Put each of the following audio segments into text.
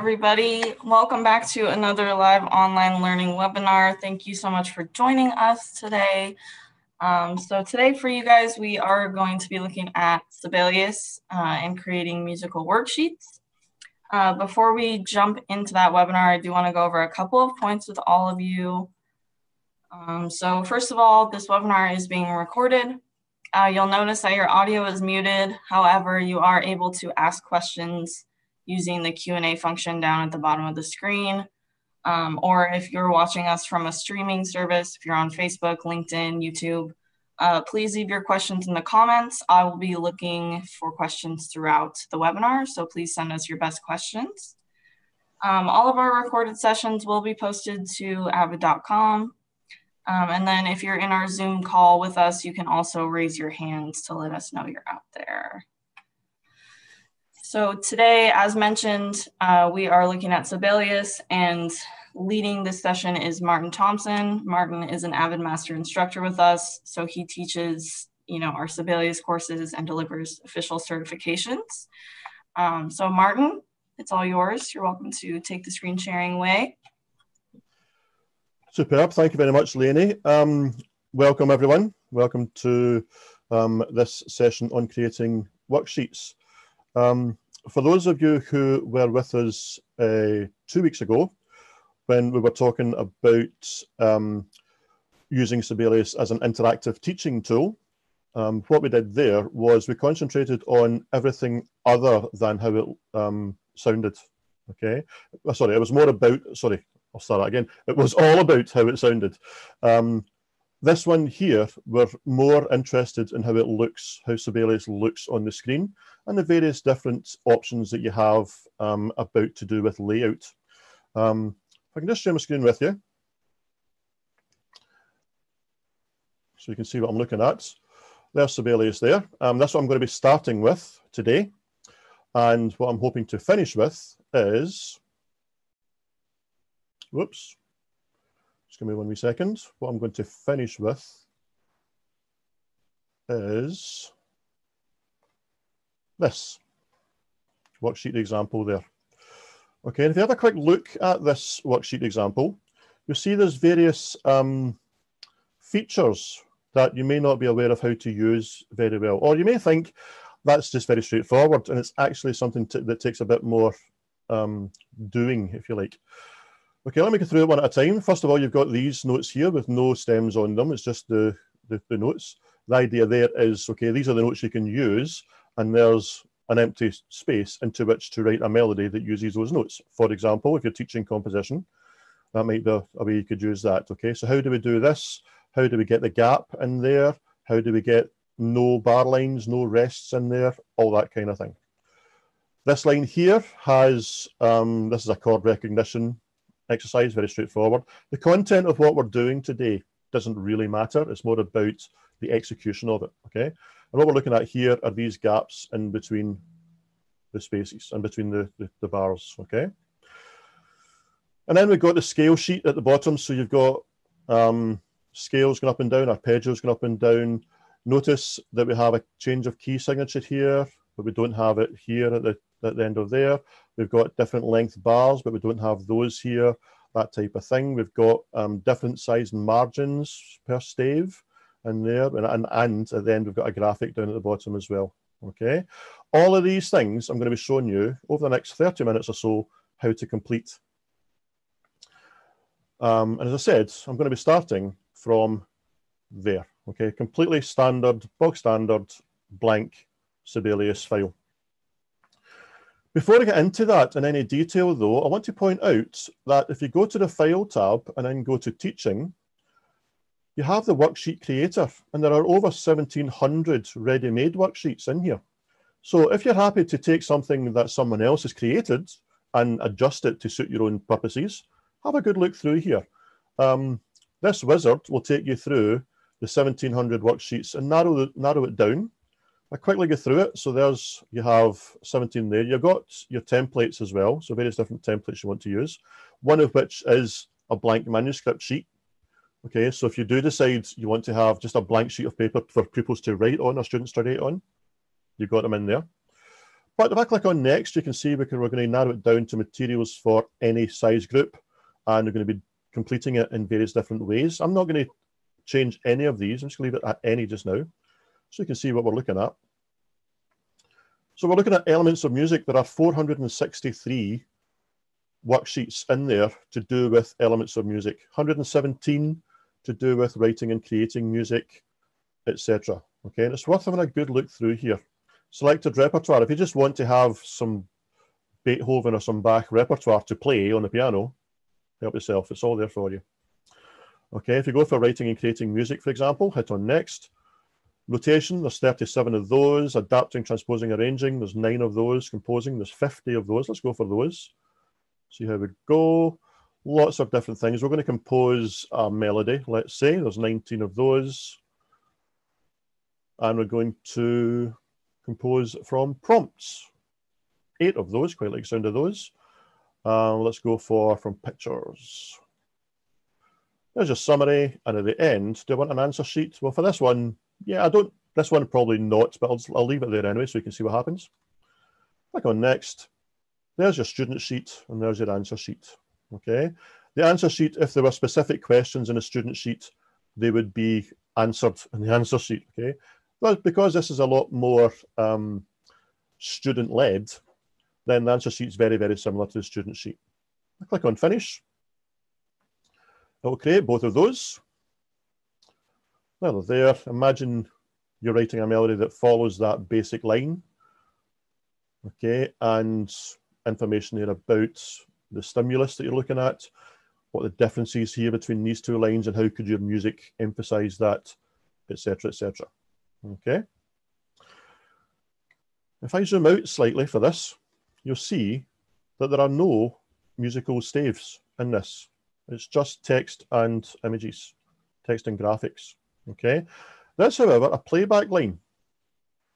Everybody, welcome back to another live online learning webinar. Thank you so much for joining us today. Um, so today for you guys, we are going to be looking at Sibelius uh, and creating musical worksheets. Uh, before we jump into that webinar, I do want to go over a couple of points with all of you. Um, so first of all, this webinar is being recorded. Uh, you'll notice that your audio is muted. However, you are able to ask questions using the Q&A function down at the bottom of the screen. Um, or if you're watching us from a streaming service, if you're on Facebook, LinkedIn, YouTube, uh, please leave your questions in the comments. I will be looking for questions throughout the webinar, so please send us your best questions. Um, all of our recorded sessions will be posted to avid.com. Um, and then if you're in our Zoom call with us, you can also raise your hands to let us know you're out there. So today, as mentioned, uh, we are looking at Sibelius and leading this session is Martin Thompson. Martin is an Avid Master instructor with us. So he teaches, you know, our Sibelius courses and delivers official certifications. Um, so Martin, it's all yours. You're welcome to take the screen sharing away. Superb. Thank you very much, Leonie. Um, welcome, everyone. Welcome to um, this session on creating worksheets. Um, for those of you who were with us uh, two weeks ago, when we were talking about um, using Sibelius as an interactive teaching tool, um, what we did there was we concentrated on everything other than how it um, sounded. Okay, oh, sorry, it was more about, sorry, I'll start that again. It was all about how it sounded. Um, this one here, we're more interested in how it looks, how Sibelius looks on the screen, and the various different options that you have um, about to do with layout. Um, if I can just share my screen with you. So you can see what I'm looking at. There's Sibelius there. Um, that's what I'm going to be starting with today. And what I'm hoping to finish with is, whoops, give me one wee second. What I'm going to finish with is this worksheet example there. Okay, and if you have a quick look at this worksheet example, you'll see there's various um, features that you may not be aware of how to use very well. Or you may think that's just very straightforward and it's actually something that takes a bit more um, doing, if you like. Okay, let me go through it one at a time. First of all, you've got these notes here with no stems on them. It's just the, the, the notes. The idea there is, okay, these are the notes you can use, and there's an empty space into which to write a melody that uses those notes. For example, if you're teaching composition, that might be a way you could use that. Okay, so how do we do this? How do we get the gap in there? How do we get no bar lines, no rests in there? All that kind of thing. This line here has, um, this is a chord recognition exercise, very straightforward. The content of what we're doing today doesn't really matter. It's more about the execution of it, okay? And what we're looking at here are these gaps in between the spaces and between the, the, the bars, okay? And then we've got the scale sheet at the bottom. So you've got um, scales going up and down, arpeggios going up and down. Notice that we have a change of key signature here, but we don't have it here at the, at the end of there. We've got different length bars, but we don't have those here, that type of thing. We've got um, different size margins per stave in there, and, and, and at the end we've got a graphic down at the bottom as well. Okay, all of these things I'm going to be showing you over the next 30 minutes or so how to complete. Um, and as I said, I'm going to be starting from there. Okay, completely standard, bog standard, blank Sibelius file. Before I get into that in any detail though, I want to point out that if you go to the File tab and then go to Teaching, you have the Worksheet Creator and there are over 1700 ready-made worksheets in here. So if you're happy to take something that someone else has created and adjust it to suit your own purposes, have a good look through here. Um, this wizard will take you through the 1700 worksheets and narrow, narrow it down I quickly go through it. So there's, you have 17 there. You've got your templates as well. So various different templates you want to use. One of which is a blank manuscript sheet. Okay, so if you do decide you want to have just a blank sheet of paper for pupils to write on or students to write on, you've got them in there. But if I click on next, you can see we can, we're going to narrow it down to materials for any size group, and we're going to be completing it in various different ways. I'm not going to change any of these. I'm just going to leave it at any just now, so you can see what we're looking at. So we're looking at elements of music. There are 463 worksheets in there to do with elements of music, 117 to do with writing and creating music, etc. Okay, and it's worth having a good look through here. Selected repertoire. If you just want to have some Beethoven or some Bach repertoire to play on the piano, help yourself. It's all there for you. Okay, if you go for writing and creating music, for example, hit on next. Notation, there's 37 of those. Adapting, transposing, arranging, there's nine of those. Composing, there's 50 of those. Let's go for those. See how we go. Lots of different things. We're going to compose a melody, let's say. There's 19 of those. And we're going to compose from prompts. Eight of those, quite like sound of those. Uh, let's go for from pictures. There's your summary. And at the end, do I want an answer sheet? Well, for this one, yeah, I don't, this one probably not, but I'll, I'll leave it there anyway so you can see what happens. Click on next. There's your student sheet and there's your answer sheet, okay? The answer sheet, if there were specific questions in a student sheet, they would be answered in the answer sheet, okay? But because this is a lot more um, student-led, then the answer sheet is very, very similar to the student sheet. I click on finish. It will create both of those. Well, there, imagine you're writing a melody that follows that basic line. Okay, and information here about the stimulus that you're looking at, what the differences here between these two lines and how could your music emphasize that, etc., etc. Okay. If I zoom out slightly for this, you'll see that there are no musical staves in this. It's just text and images, text and graphics. Okay. That's, however, a playback line.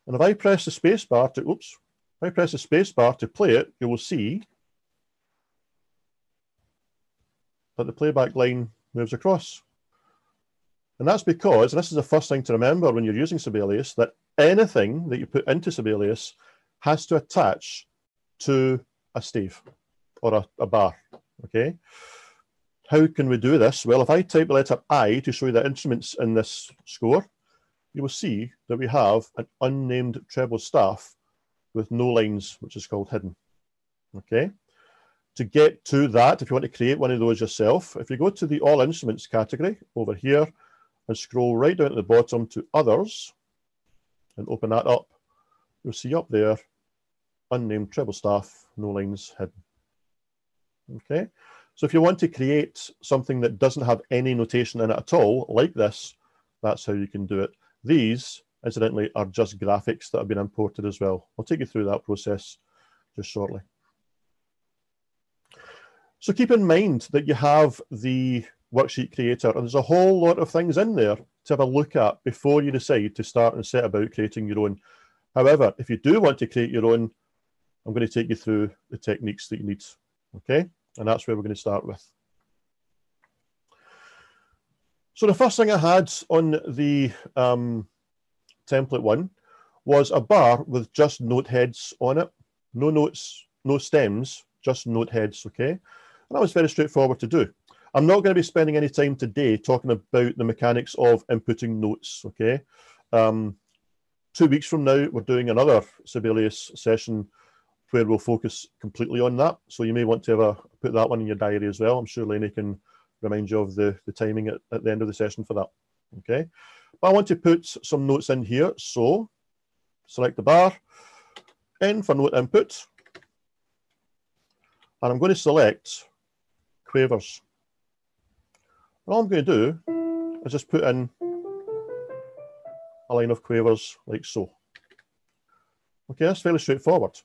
And if I press the space bar to, oops, if I press the space bar to play it, you will see that the playback line moves across. And that's because, and this is the first thing to remember when you're using Sibelius, that anything that you put into Sibelius has to attach to a stave or a, a bar, okay? How can we do this? Well, if I type the letter I to show you the instruments in this score, you will see that we have an unnamed treble staff with no lines, which is called hidden. Okay. To get to that, if you want to create one of those yourself, if you go to the All Instruments category over here and scroll right down to the bottom to Others and open that up, you'll see up there, unnamed treble staff, no lines hidden. Okay. So if you want to create something that doesn't have any notation in it at all, like this, that's how you can do it. These, incidentally, are just graphics that have been imported as well. I'll take you through that process just shortly. So keep in mind that you have the worksheet creator, and there's a whole lot of things in there to have a look at before you decide to start and set about creating your own. However, if you do want to create your own, I'm going to take you through the techniques that you need, okay? And that's where we're going to start with. So the first thing I had on the um, template one was a bar with just note heads on it. No notes, no stems, just note heads, okay? And that was very straightforward to do. I'm not going to be spending any time today talking about the mechanics of inputting notes, okay? Um, two weeks from now, we're doing another Sibelius session where we'll focus completely on that. So you may want to have a, put that one in your diary as well. I'm sure Lenny can remind you of the, the timing at, at the end of the session for that. Okay. But I want to put some notes in here. So select the bar, N for note input. And I'm going to select quavers. And all I'm going to do is just put in a line of quavers like so. Okay, that's fairly straightforward.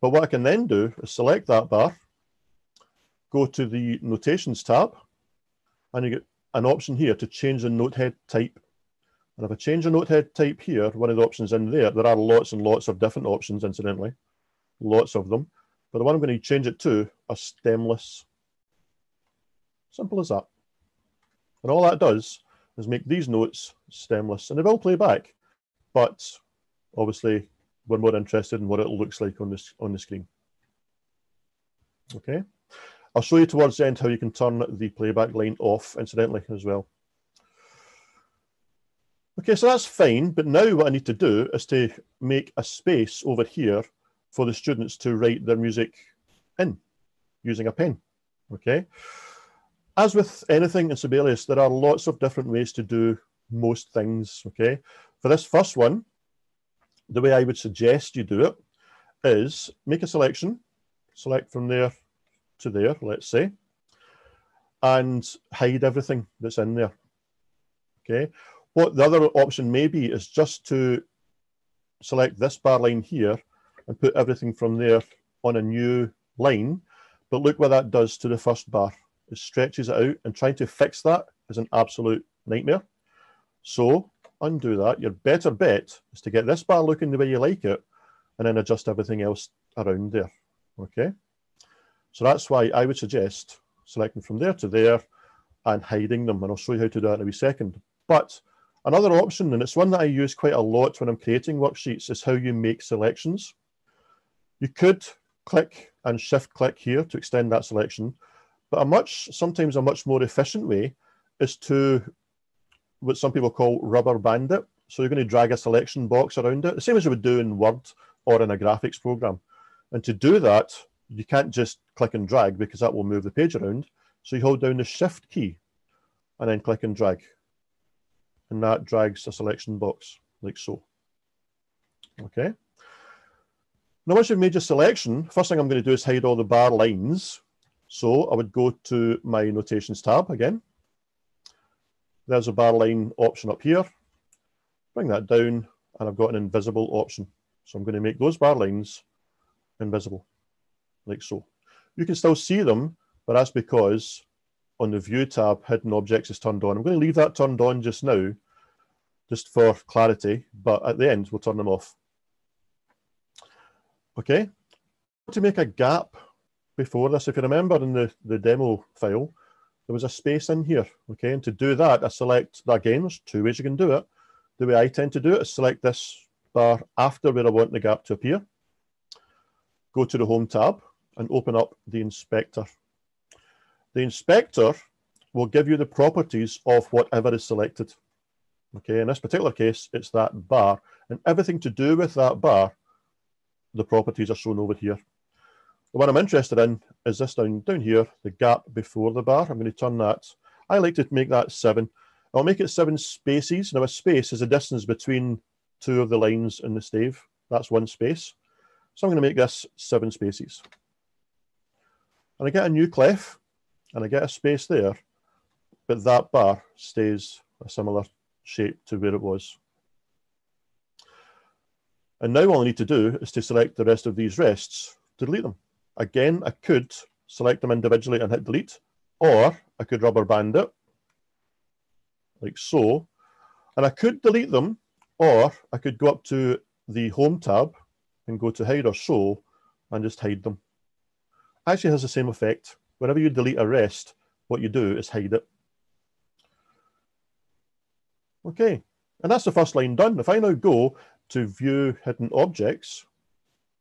But what I can then do is select that bar, go to the notations tab, and you get an option here to change the notehead type. And if I change the notehead type here, one of the options in there, there are lots and lots of different options, incidentally, lots of them. But the one I'm going to change it to a stemless. Simple as that. And all that does is make these notes stemless. And they will play back, but obviously we're more interested in what it looks like on this on the screen. Okay, I'll show you towards the end how you can turn the playback line off, incidentally, as well. Okay, so that's fine, but now what I need to do is to make a space over here for the students to write their music in using a pen, okay? As with anything in Sibelius, there are lots of different ways to do most things, okay? For this first one, the way I would suggest you do it is make a selection, select from there to there, let's say, and hide everything that's in there, okay? What the other option may be is just to select this bar line here and put everything from there on a new line. But look what that does to the first bar. It stretches it out and trying to fix that is an absolute nightmare. So undo that. Your better bet is to get this bar looking the way you like it and then adjust everything else around there. Okay. So that's why I would suggest selecting from there to there and hiding them. And I'll show you how to do that in a wee second. But Another option, and it's one that I use quite a lot when I'm creating worksheets, is how you make selections. You could click and shift click here to extend that selection, but a much, sometimes a much more efficient way is to what some people call rubber band it. So you're going to drag a selection box around it, the same as you would do in Word or in a graphics program. And to do that, you can't just click and drag because that will move the page around. So you hold down the shift key and then click and drag and that drags a selection box like so. Okay. Now, once you've made your selection, first thing I'm going to do is hide all the bar lines. So I would go to my notations tab again. There's a bar line option up here. Bring that down and I've got an invisible option. So I'm going to make those bar lines invisible, like so. You can still see them, but that's because on the View tab, Hidden Objects is turned on. I'm going to leave that turned on just now, just for clarity, but at the end, we'll turn them off. Okay, to make a gap before this, if you remember in the, the demo file, there was a space in here, okay? And to do that, I select, again, there's two ways you can do it. The way I tend to do it is select this bar after where I want the gap to appear, go to the Home tab, and open up the inspector. The inspector will give you the properties of whatever is selected. Okay, in this particular case, it's that bar. And everything to do with that bar, the properties are shown over here. The one I'm interested in is this down, down here, the gap before the bar. I'm going to turn that. I like to make that seven. I'll make it seven spaces. Now a space is a distance between two of the lines in the stave. That's one space. So I'm going to make this seven spaces. And I get a new clef and I get a space there, but that bar stays a similar shape to where it was. And now all I need to do is to select the rest of these rests to delete them. Again, I could select them individually and hit delete, or I could rubber band it, like so, and I could delete them, or I could go up to the Home tab and go to Hide or Show and just hide them. Actually has the same effect. Whenever you delete a rest, what you do is hide it. Okay, and that's the first line done. If I now go to view hidden objects,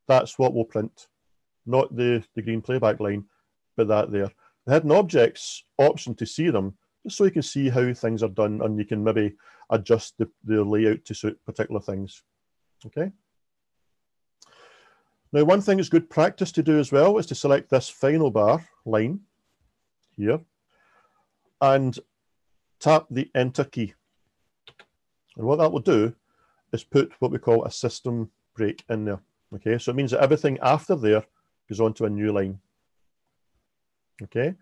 that's what we'll print, not the, the green playback line, but that there. The hidden objects option to see them, just so you can see how things are done and you can maybe adjust the, the layout to suit particular things. Okay. Now, one thing it's good practice to do as well is to select this final bar line here and tap the enter key. And what that will do is put what we call a system break in there. Okay, so it means that everything after there goes on to a new line. Okay,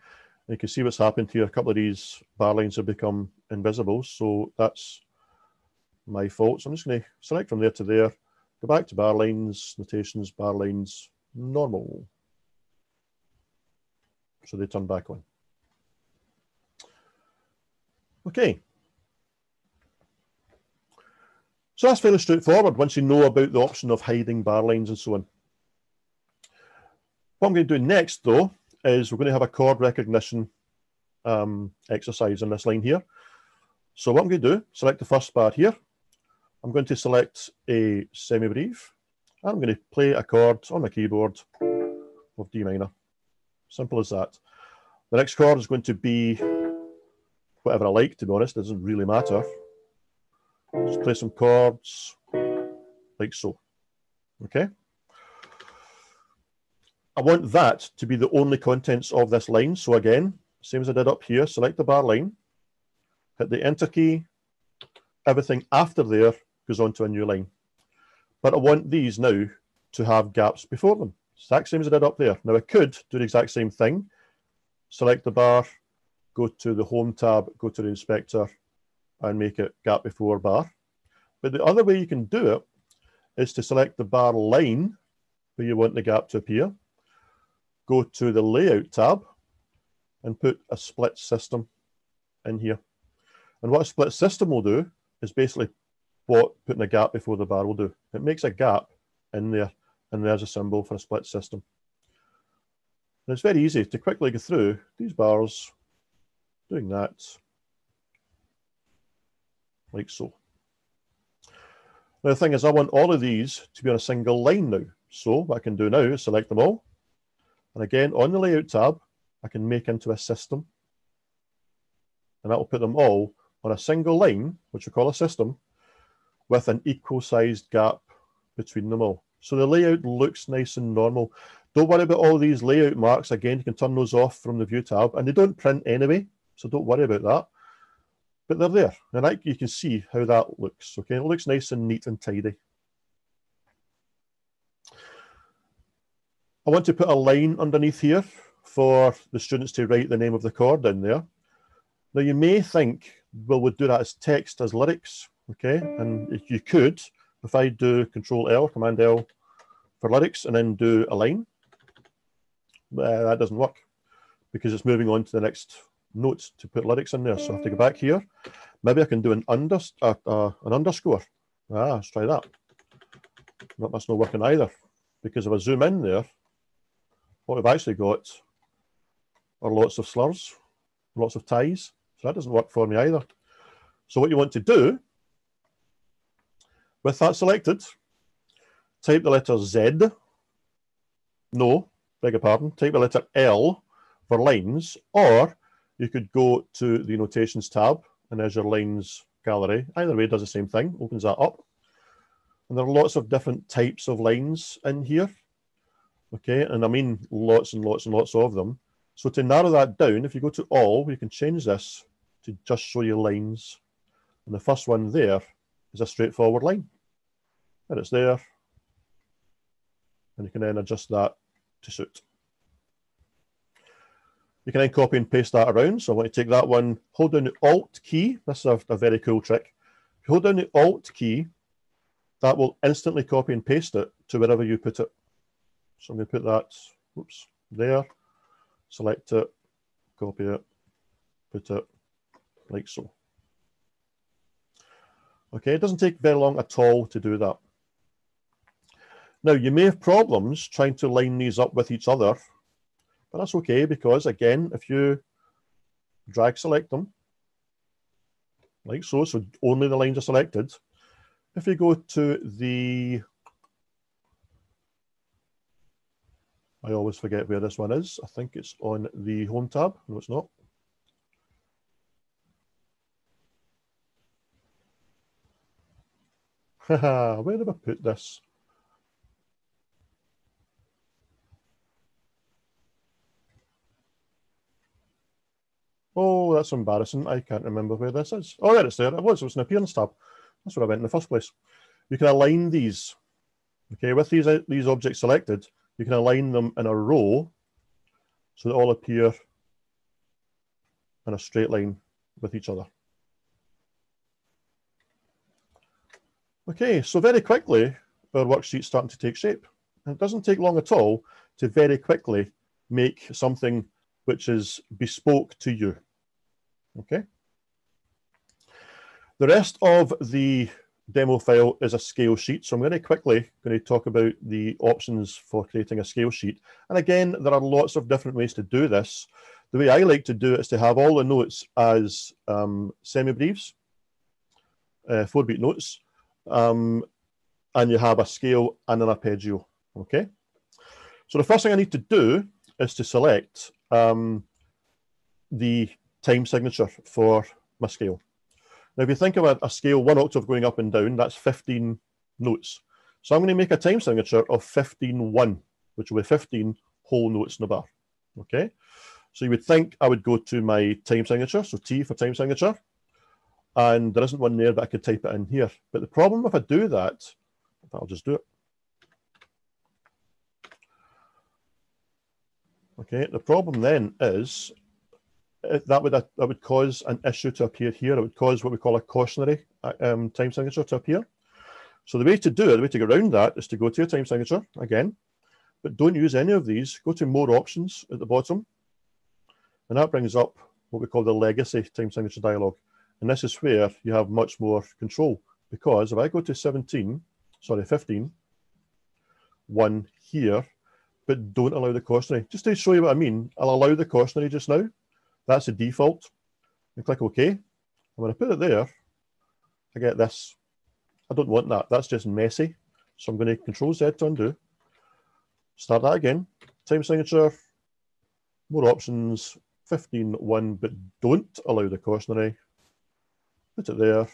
you can see what's happened here. A couple of these bar lines have become invisible, so that's my fault. So I'm just going to select from there to there Go back to bar lines, notations, bar lines, normal. So they turn back on. Okay. So that's fairly straightforward once you know about the option of hiding bar lines and so on. What I'm going to do next, though, is we're going to have a chord recognition um, exercise on this line here. So what I'm going to do, select the first bar here, I'm going to select a semi-breve I'm going to play a chord on my keyboard of D minor. Simple as that. The next chord is going to be whatever I like, to be honest, it doesn't really matter. Just play some chords like so. Okay. I want that to be the only contents of this line. So again, same as I did up here, select the bar line, hit the enter key, everything after there goes onto a new line. But I want these now to have gaps before them. Exact same as I did up there. Now I could do the exact same thing, select the bar, go to the home tab, go to the inspector and make it gap before bar. But the other way you can do it is to select the bar line where you want the gap to appear, go to the layout tab and put a split system in here. And what a split system will do is basically what putting a gap before the bar will do. It makes a gap in there and there's a symbol for a split system. And it's very easy to quickly go through these bars, doing that, like so. Now the thing is I want all of these to be on a single line now. So what I can do now is select them all. And again, on the layout tab, I can make into a system. And that will put them all on a single line, which we call a system, with an equal sized gap between them all. So the layout looks nice and normal. Don't worry about all these layout marks. Again, you can turn those off from the view tab and they don't print anyway. So don't worry about that. But they're there and I, you can see how that looks. Okay, it looks nice and neat and tidy. I want to put a line underneath here for the students to write the name of the chord in there. Now you may think, well, we'd do that as text, as lyrics, okay? And you could, if I do Control L, Command L for lyrics, and then do a line, uh, that doesn't work because it's moving on to the next notes to put lyrics in there. So I have to go back here. Maybe I can do an under uh, uh, an underscore. Ah, let's try that. That must not working either because if I zoom in there, what we've actually got are lots of slurs, lots of ties. So that doesn't work for me either. So what you want to do, with that selected, type the letter Z. No, beg your pardon. Type the letter L for lines, or you could go to the notations tab and there's your lines gallery. Either way does the same thing, opens that up. And there are lots of different types of lines in here. Okay, and I mean lots and lots and lots of them. So to narrow that down, if you go to all, you can change this to just show you lines. And the first one there is a straightforward line. And it's there. And you can then adjust that to suit. You can then copy and paste that around. So I want to take that one, hold down the Alt key. This is a, a very cool trick. If you hold down the Alt key, that will instantly copy and paste it to wherever you put it. So I'm going to put that, oops, there select it, copy it, put it like so. Okay, it doesn't take very long at all to do that. Now, you may have problems trying to line these up with each other, but that's okay because, again, if you drag select them, like so, so only the lines are selected. If you go to the I always forget where this one is. I think it's on the home tab. No, it's not. Where did I put this? Oh, that's embarrassing. I can't remember where this is. Oh, there it's there. It was. It was an appearance tab. That's where I went in the first place. You can align these. Okay, with these, uh, these objects selected, you can align them in a row so they all appear in a straight line with each other. Okay, so very quickly, our worksheet's starting to take shape. And it doesn't take long at all to very quickly make something which is bespoke to you. Okay. The rest of the demo file is a scale sheet. So I'm going to quickly going to talk about the options for creating a scale sheet. And again, there are lots of different ways to do this. The way I like to do it is to have all the notes as um, semi-breves, uh, four-beat notes. Um, and you have a scale and an arpeggio, okay? So the first thing I need to do is to select um, the time signature for my scale. Now, if you think about a scale one octave going up and down, that's 15 notes. So I'm going to make a time signature of 15-1, which will be 15 whole notes in a bar. Okay. So you would think I would go to my time signature, so T for time signature, and there isn't one there, but I could type it in here. But the problem if I do that, I'll just do it. Okay, the problem then is that would that would cause an issue to appear here. It would cause what we call a cautionary uh, um, time signature to appear. So the way to do it, the way to get around that is to go to your time signature again, but don't use any of these. Go to more options at the bottom. And that brings up what we call the legacy time signature dialog. And this is where you have much more control because if I go to 17, sorry, 15, one here, but don't allow the cautionary. Just to show you what I mean, I'll allow the cautionary just now. That's the default. And click OK. And when I put it there, I get this. I don't want that. That's just messy. So I'm going to Control Z to undo. Start that again. Time signature, more options, 15, 1, but don't allow the cautionary. Put it there.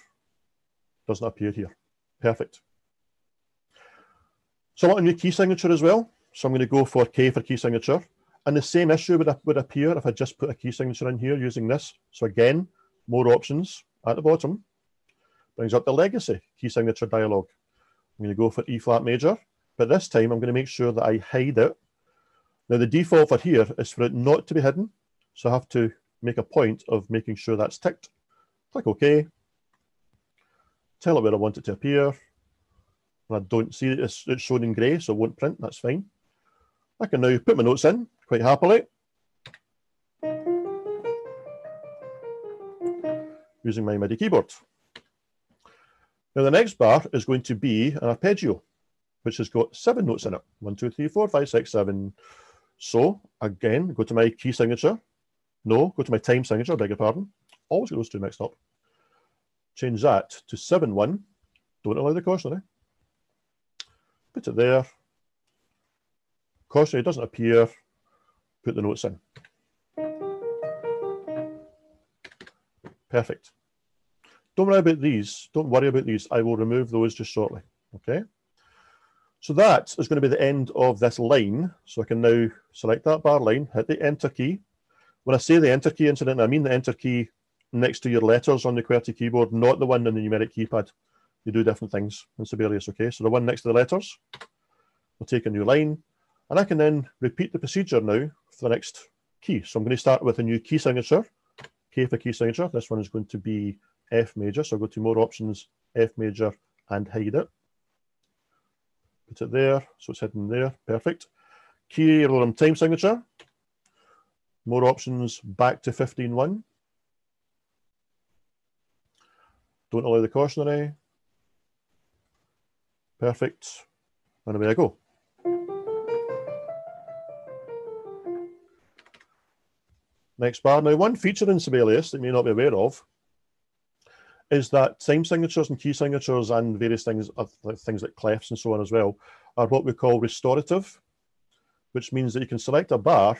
Doesn't appear here. Perfect. So I want a new key signature as well. So I'm going to go for K for key signature. And the same issue would, would appear if I just put a key signature in here using this. So again, more options at the bottom. Brings up the legacy key signature dialog. I'm going to go for E flat major, but this time I'm going to make sure that I hide it. Now the default for here is for it not to be hidden. So I have to make a point of making sure that's ticked. Click OK. Tell it where I want it to appear. I don't see it, it's, it's shown in grey, so it won't print, that's fine. I can now put my notes in quite happily. Using my MIDI keyboard. Now the next bar is going to be an arpeggio, which has got seven notes in it. One, two, three, four, five, six, seven. So again, go to my key signature. No, go to my time signature, I beg your pardon. Always get those two mixed up. Change that to seven, one. Don't allow the cautionary. Put it there. Cautionary doesn't appear. Put the notes in. Perfect. Don't worry about these. Don't worry about these. I will remove those just shortly. Okay. So that is going to be the end of this line. So I can now select that bar line, hit the enter key. When I say the enter key incident, I mean the enter key next to your letters on the QWERTY keyboard, not the one on the numeric keypad. They do different things in Sibelius, okay? So the one next to the letters, we'll take a new line, and I can then repeat the procedure now for the next key. So I'm going to start with a new key signature, K for key signature. This one is going to be F major. So I'll go to more options, F major, and hide it. Put it there, so it's hidden there, perfect. Key alarm time signature. More options, back to 15.1. Don't allow the cautionary. Perfect. And away I go. Next bar. Now, one feature in Sibelius that you may not be aware of is that time signatures and key signatures and various things, things like clefs and so on as well, are what we call restorative, which means that you can select a bar,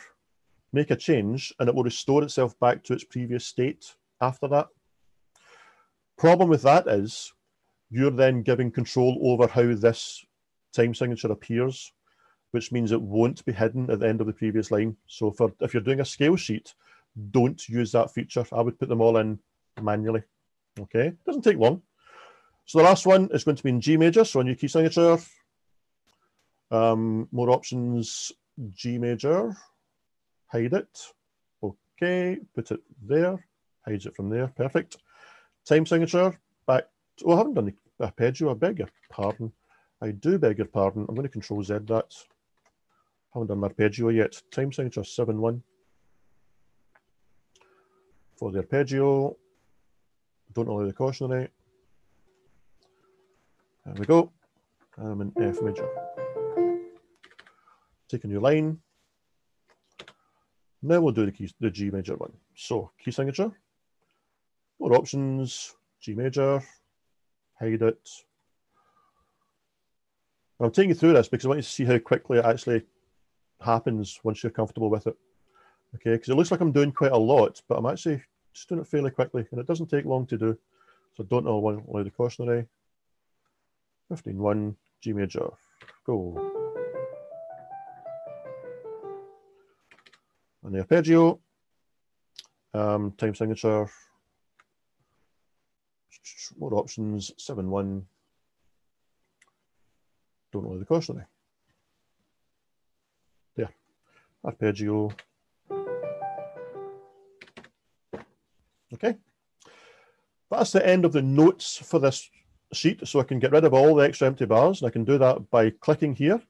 make a change, and it will restore itself back to its previous state after that. Problem with that is you're then giving control over how this time signature appears, which means it won't be hidden at the end of the previous line. So for if you're doing a scale sheet, don't use that feature. I would put them all in manually. Okay, doesn't take long. So the last one is going to be in G major, so a new key signature. Um, more options, G major, hide it. Okay, put it there, hides it from there, perfect. Time signature, back, to, oh, I haven't done the arpeggio, I beg your pardon. I do beg your pardon. I'm going to control Z that. Haven't done my arpeggio yet. Time signature 7-1. For the arpeggio, don't allow the cautionary. There we go. I'm in F major. Take a new line. Now we'll do the, key, the G major one. So key signature, more options, G major, hide it. I'm taking you through this because I want you to see how quickly it actually happens once you're comfortable with it. Okay, because it looks like I'm doing quite a lot, but I'm actually just doing it fairly quickly and it doesn't take long to do. So don't know allow the cautionary. 15.1, G major, go. And the arpeggio, um, time signature, more options, 7-1, don't know the cautionary. There, arpeggio. Okay, that's the end of the notes for this sheet. So I can get rid of all the extra empty bars and I can do that by clicking here,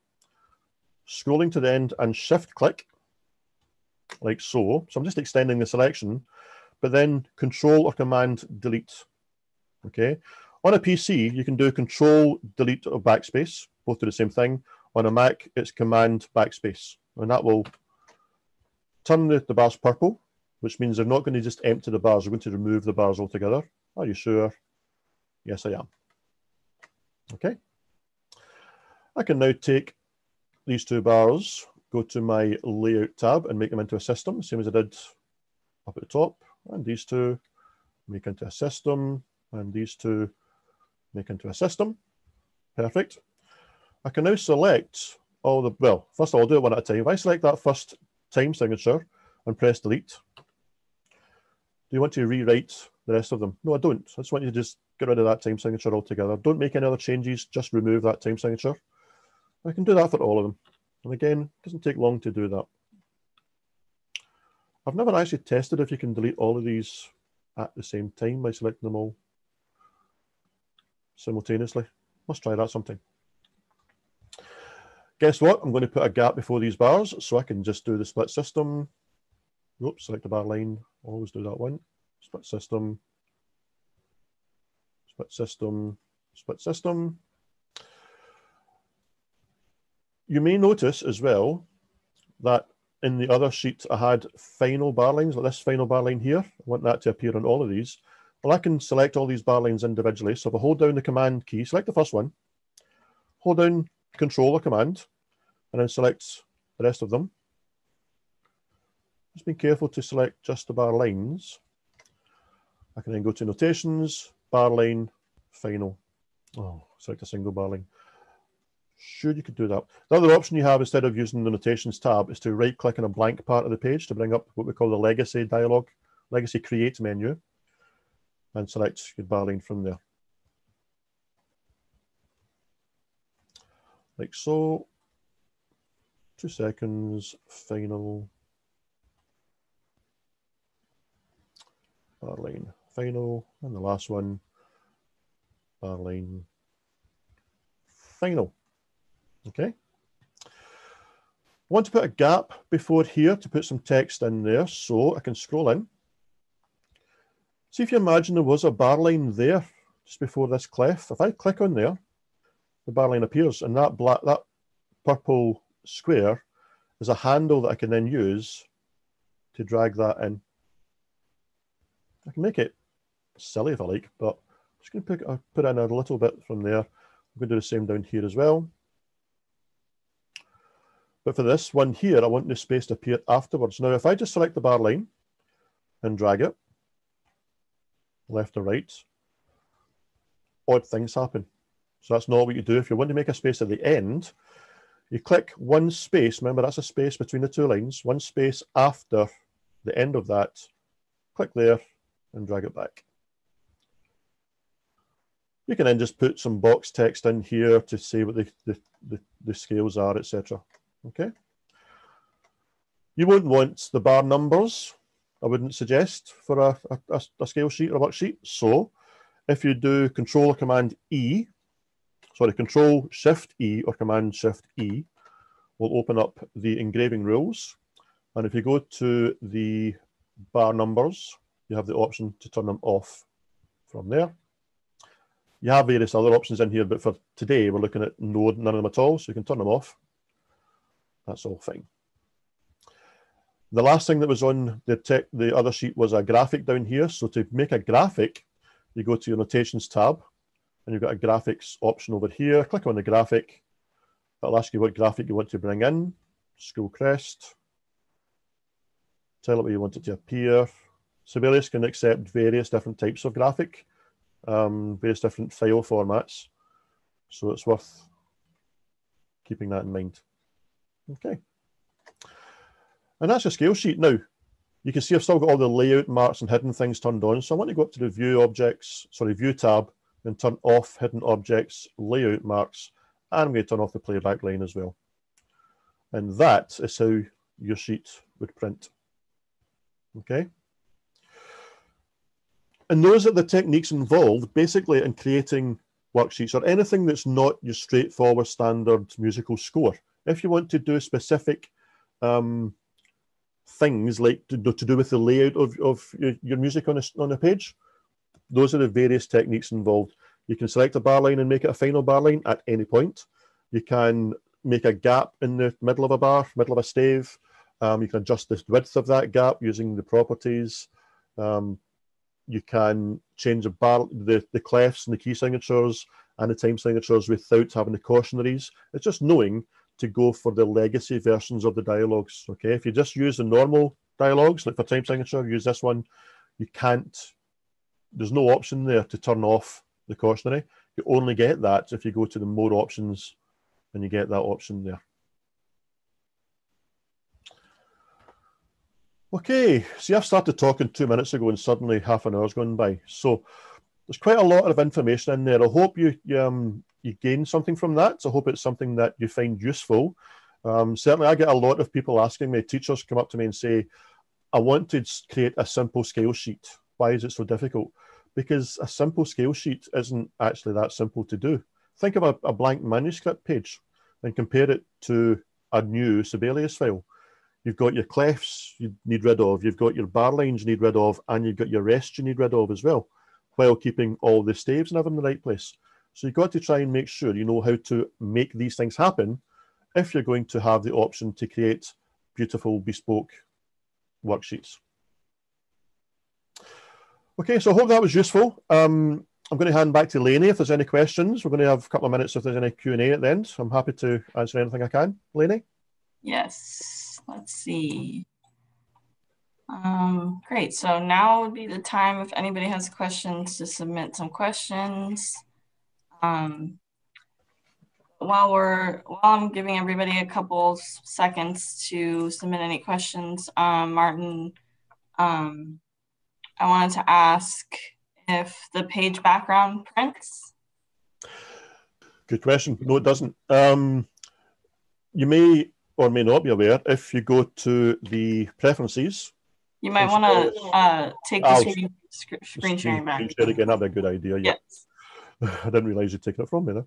scrolling to the end and shift click like so. So I'm just extending the selection, but then control or command delete. Okay. On a PC, you can do control delete or backspace, both do the same thing. On a Mac, it's command backspace, and that will turn the, the bars purple, which means they're not going to just empty the bars, they're going to remove the bars altogether. Are you sure? Yes, I am. Okay. I can now take these two bars, go to my layout tab and make them into a system, same as I did up at the top. And these two make into a system, and these two make into a system. Perfect. I can now select all the, well, first of all, I'll do it one at a time. If I select that first time signature and press delete, do you want to rewrite the rest of them? No, I don't. I just want you to just get rid of that time signature altogether. Don't make any other changes, just remove that time signature. I can do that for all of them. And again, it doesn't take long to do that. I've never actually tested if you can delete all of these at the same time by selecting them all simultaneously. Must try that sometime. Guess what? I'm going to put a gap before these bars so I can just do the split system. Oops, select the bar line. Always do that one. Split system. Split system. Split system. You may notice as well that in the other sheet I had final bar lines, like this final bar line here. I want that to appear on all of these. Well, I can select all these bar lines individually. So if I hold down the command key, select the first one, hold down control or command, and then select the rest of them. Just be careful to select just the bar lines. I can then go to notations, bar line, final. Oh, select a single bar line. Sure, you could do that. The other option you have instead of using the notations tab is to right click on a blank part of the page to bring up what we call the legacy dialog, legacy create menu, and select your bar line from there. Like so. Two seconds, final. Bar line, final, and the last one, bar line, final. Okay. I want to put a gap before here to put some text in there. So I can scroll in. See if you imagine there was a bar line there just before this clef. If I click on there, the bar line appears and that black, that purple square is a handle that I can then use to drag that in. I can make it silly if I like, but I'm just going to put, uh, put in a little bit from there. I'm going to do the same down here as well. But for this one here, I want the space to appear afterwards. Now, if I just select the bar line and drag it, left or right, odd things happen. So that's not what you do. If you want to make a space at the end, you click one space. Remember, that's a space between the two lines. One space after the end of that. Click there and drag it back. You can then just put some box text in here to say what the, the, the, the scales are, etc. Okay. You won't want the bar numbers, I wouldn't suggest for a, a, a scale sheet or a worksheet. So if you do Control Command E, sorry, Control Shift E or Command Shift E, will open up the engraving rules. And if you go to the bar numbers, you have the option to turn them off from there. You have various other options in here, but for today, we're looking at no, none of them at all, so you can turn them off. That's all fine. The last thing that was on the, tech, the other sheet was a graphic down here. So to make a graphic, you go to your notations tab and you've got a graphics option over here. Click on the graphic It'll ask you what graphic you want to bring in, school crest, tell it where you want it to appear. Sibelius can accept various different types of graphic, um, various different file formats. So it's worth keeping that in mind. Okay. And that's your scale sheet. Now, you can see I've still got all the layout marks and hidden things turned on. So I want to go up to the view objects, sorry, view tab and turn off hidden objects, layout marks, and I'm going to turn off the playback line as well. And that is how your sheet would print. Okay. And those are the techniques involved basically in creating worksheets or anything that's not your straightforward standard musical score. If you want to do specific um, things like to, to do with the layout of, of your, music on a, on a page, those are the various techniques involved. You can select a bar line and make it a final bar line at any point. You can make a gap in the middle of a bar, middle of a stave. Um, you can adjust the width of that gap using the properties. Um, you can change the, bar, the, the clefs and the key signatures and the time signatures without having the cautionaries. It's just knowing to go for the legacy versions of the dialogues. Okay, if you just use the normal dialogues, like for time signature, use this one, you can't, there's no option there to turn off the cautionary. You only get that if you go to the more options and you get that option there. Okay, see, I've started talking two minutes ago and suddenly half an hour's gone by. So there's quite a lot of information in there. I hope you, um, you gain something from that. So I hope it's something that you find useful. Um, certainly, I get a lot of people asking me, teachers come up to me and say, I want to create a simple scale sheet. Why is it so difficult? Because a simple scale sheet isn't actually that simple to do. Think of a, a blank manuscript page and compare it to a new Sibelius file You've got your clefs you need rid of, you've got your bar lines you need rid of, and you've got your rests you need rid of as well, while keeping all the staves and in the right place. So you've got to try and make sure you know how to make these things happen if you're going to have the option to create beautiful bespoke worksheets. Okay, so I hope that was useful. Um, I'm going to hand back to Lainey if there's any questions. We're going to have a couple of minutes if there's any Q&A at the end. I'm happy to answer anything I can. Lainey? Yes. Let's see. Um, great. So now would be the time if anybody has questions to submit some questions. Um, while we're while I'm giving everybody a couple seconds to submit any questions, um, Martin, um, I wanted to ask if the page background prints. Good question. No, it doesn't. Um, you may or may not be aware, if you go to the preferences, you might want to uh, take the screen, screen sharing back. Share again, that'd be a good idea. Yeah. Yes. I didn't realize you'd taken it from me there.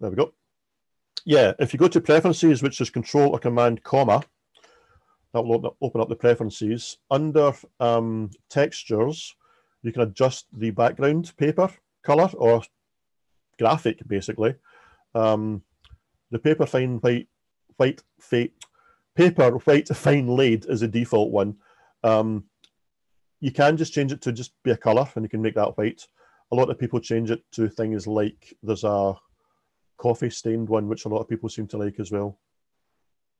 There we go. Yeah, if you go to preferences, which is control or command comma, that will open up the preferences. Under um, textures, you can adjust the background paper color or graphic, basically. Um, the paper fine white white fate paper white fine laid is a default one. Um, you can just change it to just be a color and you can make that white. A lot of people change it to things like there's a coffee stained one, which a lot of people seem to like as well.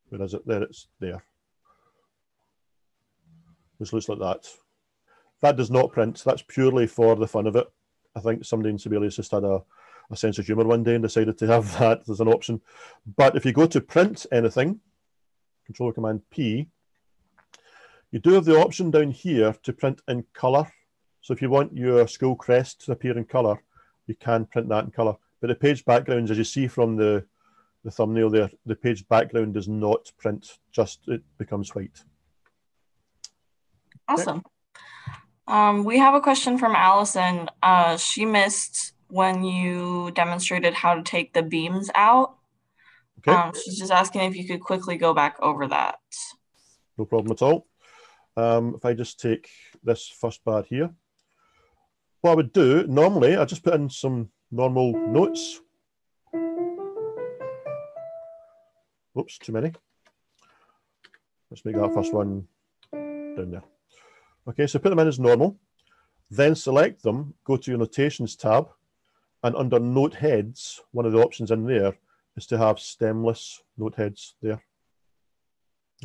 Where is it? There it's there. This looks like that. That does not print. That's purely for the fun of it. I think somebody in Sibelius just had a a sense of humor one day and decided to have that as an option. But if you go to print anything, Control Command P, you do have the option down here to print in color. So if you want your school crest to appear in color, you can print that in color. But the page backgrounds, as you see from the, the thumbnail there, the page background does not print, just it becomes white. Awesome. Um, we have a question from Allison. Uh, she missed when you demonstrated how to take the beams out. Okay. Um, she's just asking if you could quickly go back over that. No problem at all. Um, if I just take this first bar here, what I would do normally, I just put in some normal notes. Oops, too many. Let's make that first one down there. Okay, so put them in as normal, then select them, go to your notations tab, And under note heads, one of the options in there is to have stemless note heads there.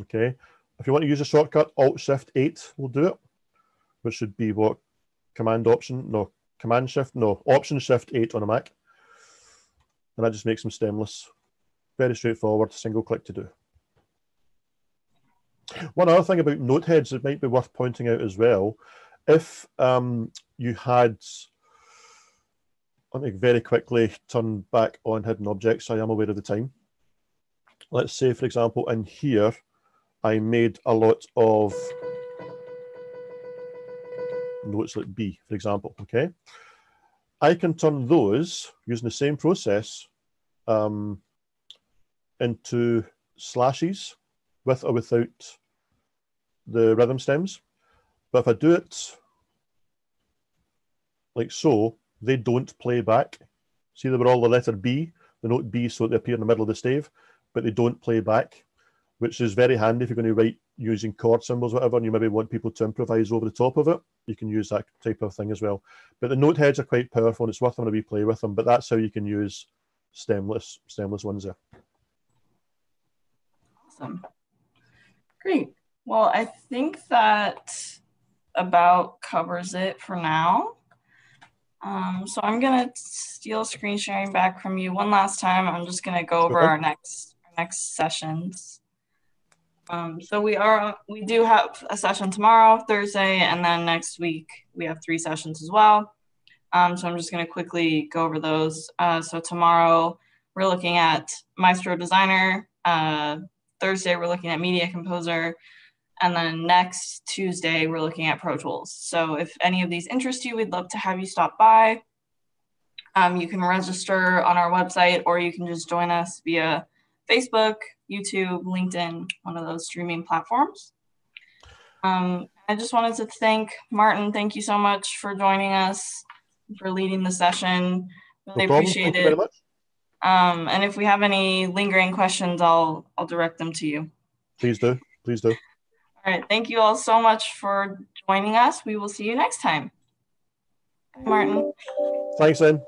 Okay, if you want to use a shortcut, Alt Shift 8 will do it, which should be what Command Option, no, Command Shift, no, Option Shift 8 on a Mac. And that just makes them stemless. Very straightforward, single click to do. One other thing about note heads that might be worth pointing out as well, if um, you had, let me very quickly turn back on hidden objects, I am aware of the time. Let's say, for example, in here, I made a lot of notes like B, for example, okay? I can turn those, using the same process, um, into slashes with or without the rhythm stems. But if I do it like so, they don't play back. See, they were all the letter B, the note B, so they appear in the middle of the stave, but they don't play back which is very handy if you're going to write using chord symbols, whatever, and you maybe want people to improvise over the top of it. You can use that type of thing as well. But the note heads are quite powerful, and it's worth having a wee play with them. But that's how you can use stemless stemless ones there. Awesome. Great. Well, I think that about covers it for now. Um, so I'm gonna steal screen sharing back from you one last time. I'm just gonna go over okay. our next our next sessions. Um, so we are we do have a session tomorrow, Thursday, and then next week we have three sessions as well. Um, so I'm just going to quickly go over those. Uh, so tomorrow we're looking at Maestro Designer. Uh, Thursday we're looking at Media Composer, and then next Tuesday we're looking at Pro Tools. So if any of these interest you, we'd love to have you stop by. Um, you can register on our website, or you can just join us via Facebook, YouTube, LinkedIn, one of those streaming platforms. Um, I just wanted to thank Martin. Thank you so much for joining us, for leading the session. Really no appreciate it. Um, and if we have any lingering questions, I'll I'll direct them to you. Please do. Please do. All right. Thank you all so much for joining us. We will see you next time. Martin. Thanks, then.